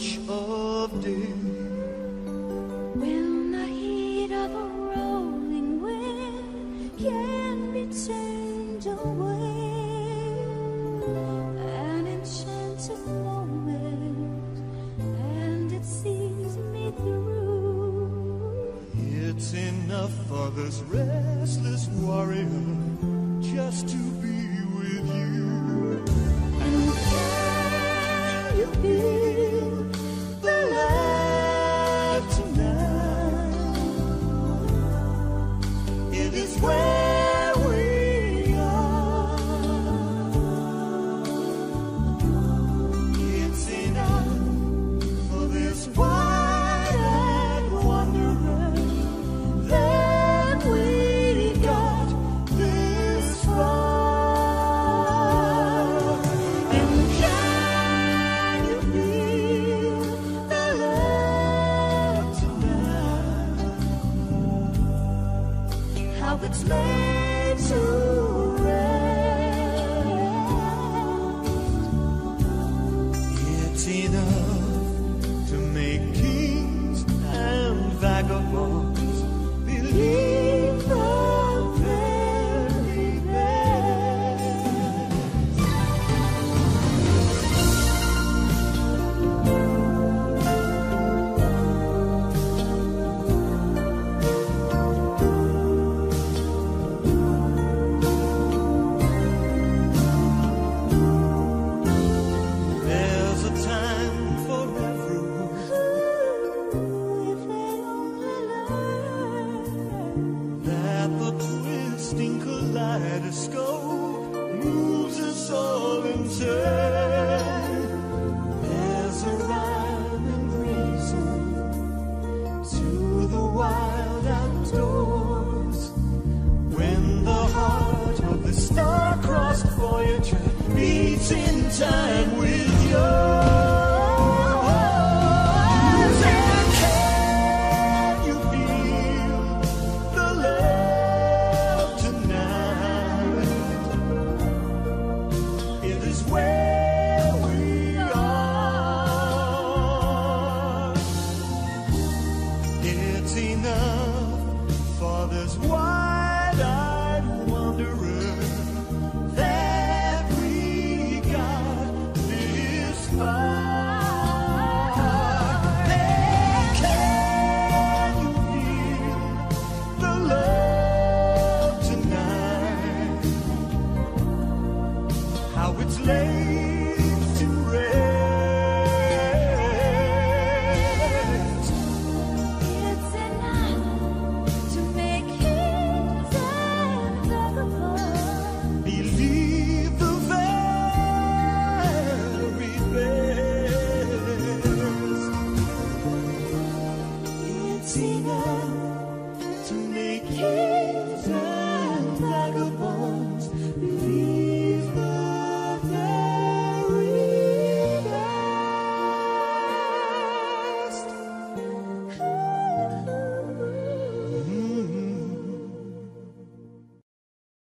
hush of day. When the heat of a rolling wind can be turned away, an enchanted moment, and it sees me through. It's enough for this restless warrior just to be with you. It's made to There's a rhyme reason to the wild outdoors. When the heart of the star-crossed voyager beats in time with. Now it's late to rest. It's enough to make it unbearable. Believe the very best. It's enough to make it unbearable.